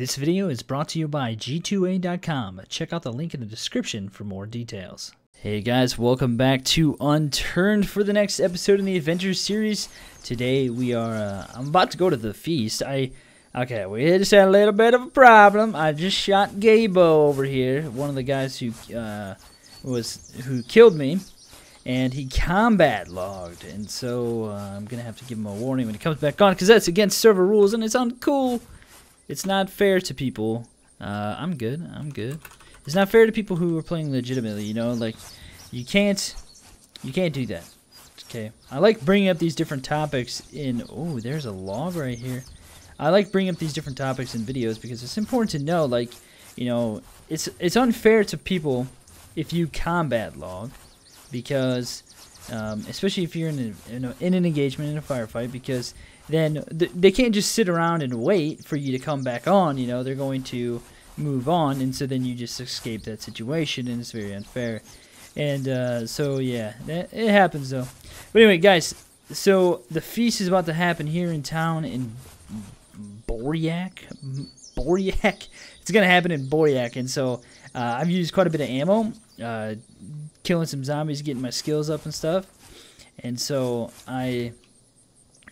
This video is brought to you by G2A.com. Check out the link in the description for more details. Hey guys, welcome back to Unturned for the next episode in the Adventure series. Today we are, uh, I'm about to go to the feast. I, okay, we just had a little bit of a problem. I just shot Gabo over here, one of the guys who, uh, was, who killed me. And he combat logged, and so uh, I'm gonna have to give him a warning when he comes back on, because that's against server rules, and it's uncool. It's not fair to people. Uh, I'm good. I'm good. It's not fair to people who are playing legitimately. You know, like you can't, you can't do that. Okay. I like bringing up these different topics in. Oh, there's a log right here. I like bringing up these different topics in videos because it's important to know. Like, you know, it's it's unfair to people if you combat log because um, especially if you're in, a, in, a, in, an engagement in a firefight because then th they can't just sit around and wait for you to come back on you know they're going to move on and so then you just escape that situation and it's very unfair. And uh, so yeah that, it happens though. But anyway guys so the feast is about to happen here in town in Boryak Boryak it's gonna happen in Boryak and so uh, I've used quite a bit of ammo. Uh, killing some zombies, getting my skills up and stuff. And so I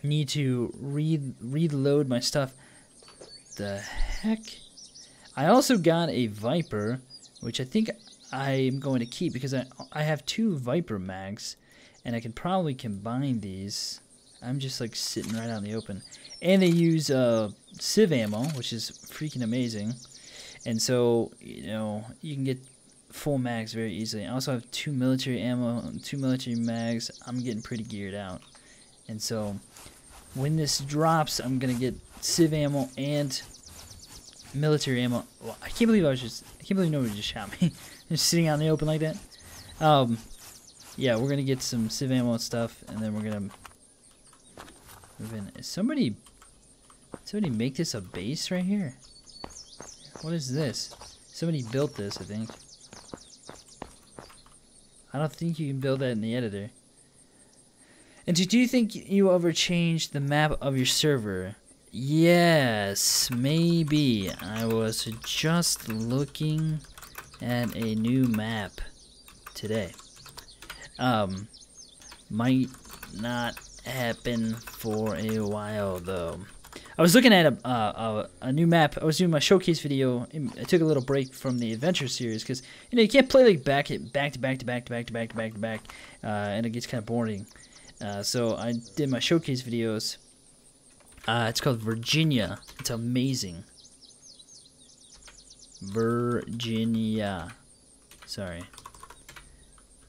need to re reload my stuff. The heck? I also got a Viper, which I think I'm going to keep because I, I have two Viper mags, and I can probably combine these. I'm just like sitting right out in the open. And they use uh, Civ ammo, which is freaking amazing. And so, you know, you can get full mags very easily. I also have two military ammo, two military mags. I'm getting pretty geared out. And so when this drops, I'm going to get civ ammo and military ammo. Well, I can't believe I was just, I can't believe nobody just shot me. just sitting out in the open like that. Um, yeah, we're going to get some civ ammo and stuff, and then we're going to move in. Is somebody, somebody make this a base right here? What is this? Somebody built this, I think. I don't think you can build that in the editor. And do you think you ever changed the map of your server? Yes, maybe. I was just looking at a new map today. Um, might not happen for a while though. I was looking at a, uh, a, a new map. I was doing my showcase video. I took a little break from the adventure series because you know you can't play like back back to back to back to back to back to back to back, uh, and it gets kind of boring. Uh, so I did my showcase videos. Uh, it's called Virginia. It's amazing. Virginia. Sorry.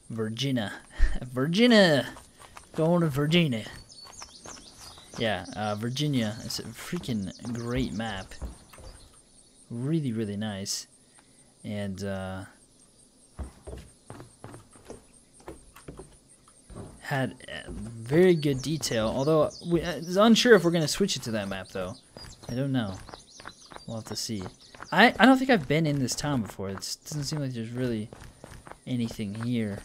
Virginia. Virginia. Going to Virginia. Yeah, uh, Virginia. It's a freaking great map. Really, really nice. And, uh, had very good detail. Although, we, uh, it's unsure if we're going to switch it to that map, though. I don't know. We'll have to see. I, I don't think I've been in this town before. It doesn't seem like there's really anything here.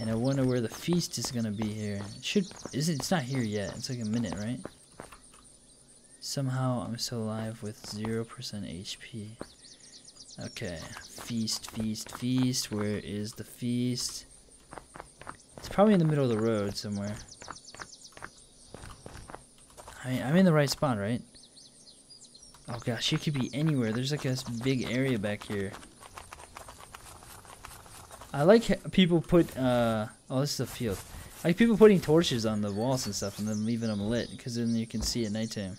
And I wonder where the feast is gonna be here. Should is it it's not here yet. It's like a minute, right? Somehow I'm still alive with zero percent HP. Okay. Feast, feast, feast. Where is the feast? It's probably in the middle of the road somewhere. I mean, I'm in the right spot, right? Oh gosh, it could be anywhere. There's like a big area back here. I like people put, uh, oh, this is a field. I like people putting torches on the walls and stuff and then leaving them lit because then you can see at nighttime.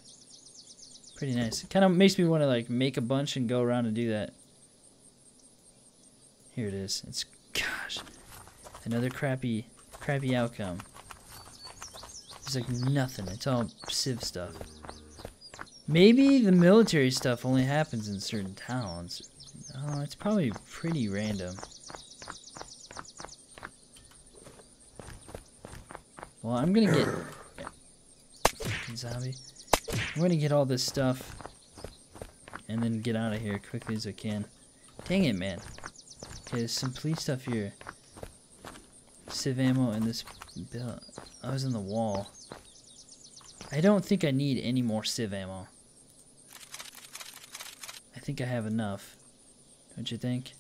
Pretty nice. It kind of makes me want to like make a bunch and go around and do that. Here it is. It's, gosh, another crappy, crappy outcome. It's like nothing. It's all civ stuff. Maybe the military stuff only happens in certain towns. Oh, it's probably pretty random. Well, I'm gonna get... zombie. I'm gonna get all this stuff and then get out of here quickly as I can. Dang it, man. Okay, there's some police stuff here. Civ ammo in this. I was in the wall. I don't think I need any more civ ammo. I think I have enough. Don't you think?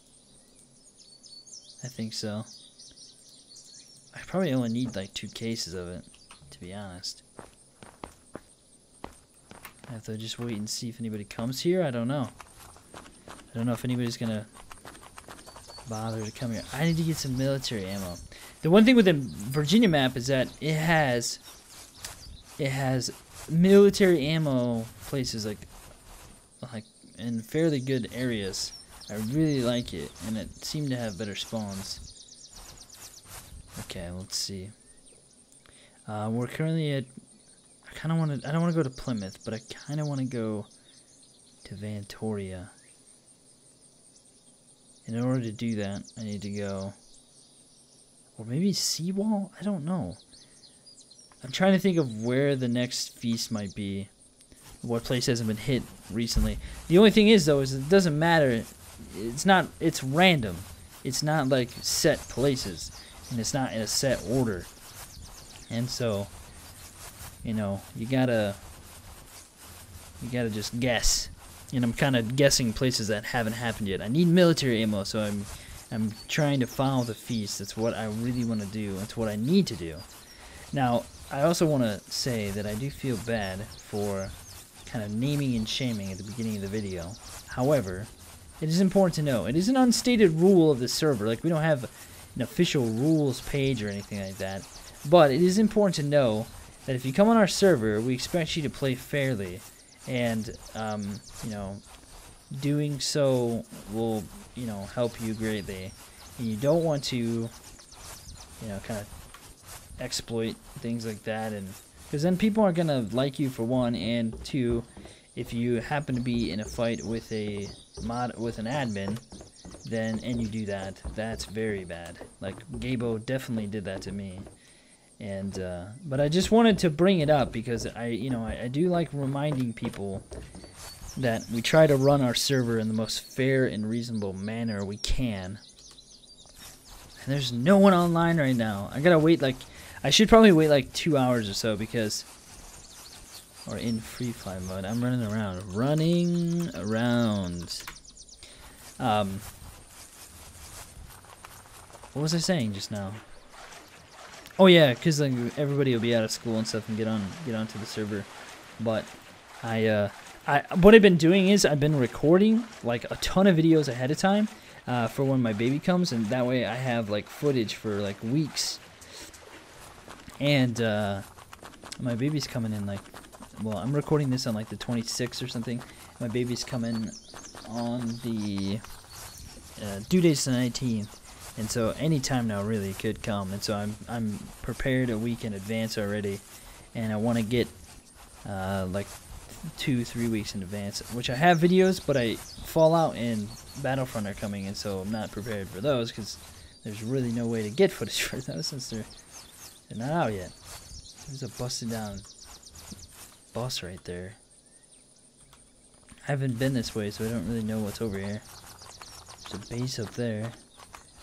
I think so. I probably only need like two cases of it, to be honest. I have to just wait and see if anybody comes here. I don't know. I don't know if anybody's gonna bother to come here. I need to get some military ammo. The one thing with the Virginia map is that it has it has military ammo places like like in fairly good areas. I really like it, and it seemed to have better spawns. Okay, let's see. Uh, we're currently at. I kind of want to. I don't want to go to Plymouth, but I kind of want to go to Vantoria. In order to do that, I need to go. Or maybe Seawall? I don't know. I'm trying to think of where the next feast might be. What place hasn't been hit recently. The only thing is, though, is it doesn't matter. It's not, it's random. It's not like set places. And it's not in a set order. And so, you know, you gotta, you gotta just guess and I'm kind of guessing places that haven't happened yet. I need military ammo, so I'm I'm trying to follow the feast. That's what I really want to do. That's what I need to do. Now, I also want to say that I do feel bad for kind of naming and shaming at the beginning of the video. However, it is important to know, it is an unstated rule of the server. Like, we don't have an official rules page or anything like that. But it is important to know that if you come on our server, we expect you to play fairly. And um, you know doing so will you know help you greatly. And you don't want to you know kind of exploit things like that. And because then people aren't gonna like you for one and two. If you happen to be in a fight with a mod with an admin then and you do that that's very bad like Gabo definitely did that to me and uh, but I just wanted to bring it up because I you know I, I, do like reminding people that we try to run our server in the most fair and reasonable manner we can. And there's no one online right now. I gotta wait like I should probably wait like two hours or so because or in free fly mode. I'm running around, running around. Um, what was I saying just now? Oh yeah, because like, everybody will be out of school and stuff and get on get onto the server. But I, uh, I what I've been doing is I've been recording like a ton of videos ahead of time uh, for when my baby comes, and that way I have like footage for like weeks. And uh, my baby's coming in like, well, I'm recording this on like the 26th or something. My baby's coming on the uh, due date's the 19th and so any time now really could come. And so I'm I'm prepared a week in advance already. And I want to get uh, like two three weeks in advance which I have videos but I Fallout and Battlefront are coming. And so I'm not prepared for those because there's really no way to get footage for those since they're they're not out yet. There's a busted down bus right there. I haven't been this way so I don't really know what's over here. There's a base up there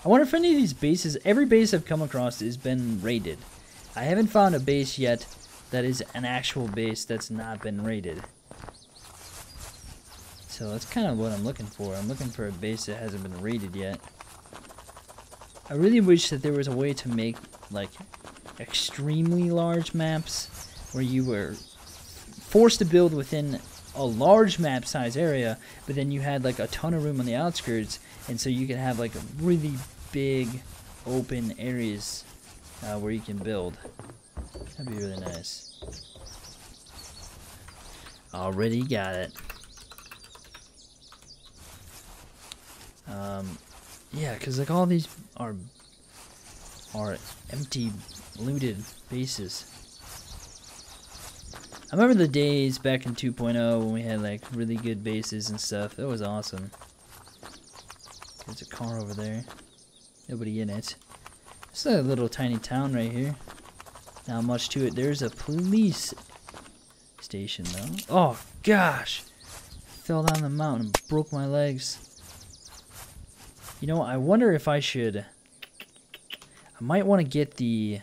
I wonder if any of these bases, every base I've come across has been raided. I haven't found a base yet that is an actual base that's not been raided. So that's kind of what I'm looking for. I'm looking for a base that hasn't been raided yet. I really wish that there was a way to make like extremely large maps where you were forced to build within a large map size area, but then you had like a ton of room on the outskirts, and so you could have like a really big open areas uh, where you can build. That'd be really nice. Already got it. Um, yeah, because like all these are are empty, looted bases. I remember the days back in 2.0 when we had like really good bases and stuff. That was awesome. There's a car over there. Nobody in it. It's a little tiny town right here. Not much to it. There's a police station though. Oh gosh! Fell down the mountain and broke my legs. You know, I wonder if I should... I might want to get the...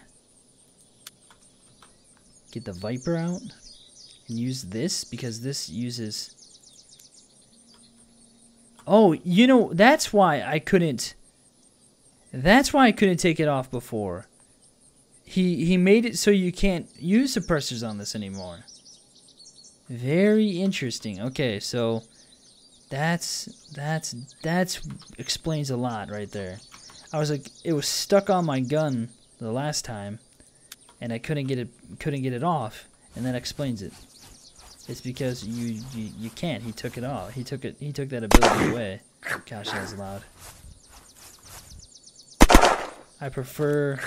Get the Viper out and use this because this uses Oh, you know, that's why I couldn't. That's why I couldn't take it off before. He he made it so you can't use suppressors on this anymore. Very interesting. Okay, so that's that's that's explains a lot right there. I was like, it was stuck on my gun the last time, and I couldn't get it couldn't get it off, and that explains it. It's because you, you you can't. He took it off. He took it. He took that ability away. Gosh, that was loud. I prefer.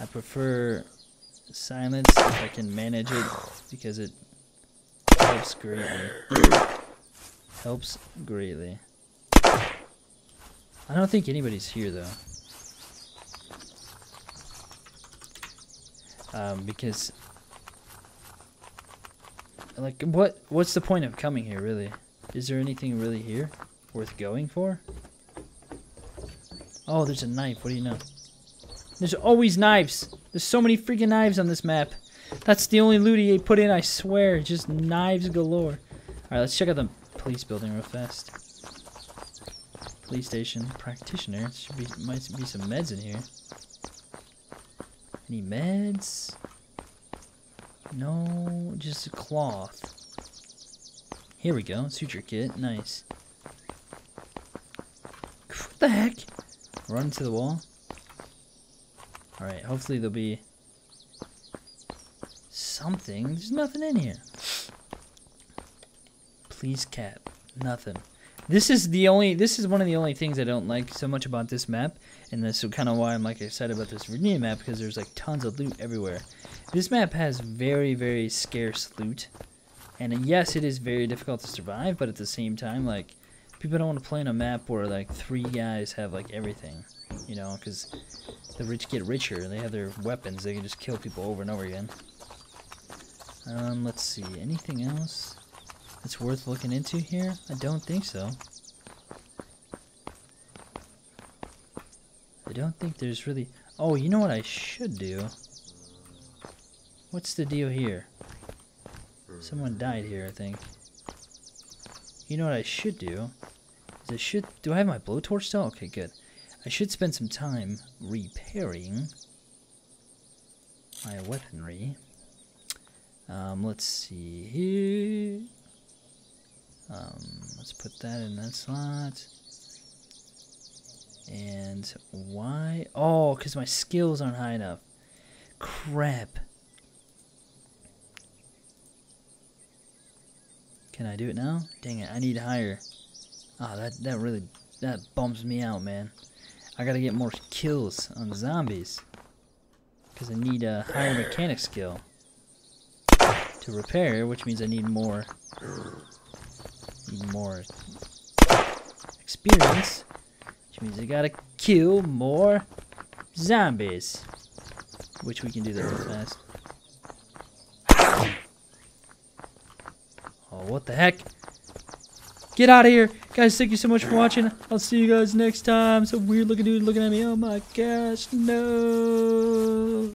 I prefer silence if I can manage it because it helps greatly. Helps greatly. I don't think anybody's here though. Um, because like what what's the point of coming here really? Is there anything really here worth going for? Oh, there's a knife. What do you know? There's always knives. There's so many freaking knives on this map. That's the only loot he put in, I swear. Just knives galore. Alright, let's check out the police building real fast. Police station. Practitioner. Should be might be some meds in here. Any meds? No, just a cloth. Here we go. Suture kit. Nice. What the heck? Run to the wall. Alright, hopefully there'll be something. There's nothing in here. Please cat. Nothing. This is the only this is one of the only things I don't like so much about this map and that's kind of why I'm like excited about this Virginia map because there's like tons of loot everywhere. This map has very very scarce loot. And yes, it is very difficult to survive, but at the same time like people don't want to play on a map where like three guys have like everything, you know, cuz the rich get richer. They have their weapons. They can just kill people over and over again. Um, let's see. Anything else? that's worth looking into here? I don't think so. I don't think there's really... Oh, you know what I should do? What's the deal here? Someone died here, I think. You know what I should do? Should... Do I have my blowtorch still? Okay, good. I should spend some time repairing my weaponry. Um, let's see here. Um, let's put that in that slot. And why? Oh, because my skills aren't high enough. Crap. Can I do it now? Dang it, I need higher. Ah, oh, that, that really, that bumps me out, man. I gotta get more kills on zombies. Because I need a higher mechanic skill to repair, which means I need more need more experience, which means I gotta kill more zombies, which we can do that real fast. Oh, what the heck? Get out of here. Guys, thank you so much for watching. I'll see you guys next time. Some weird looking dude looking at me. Oh my gosh, no.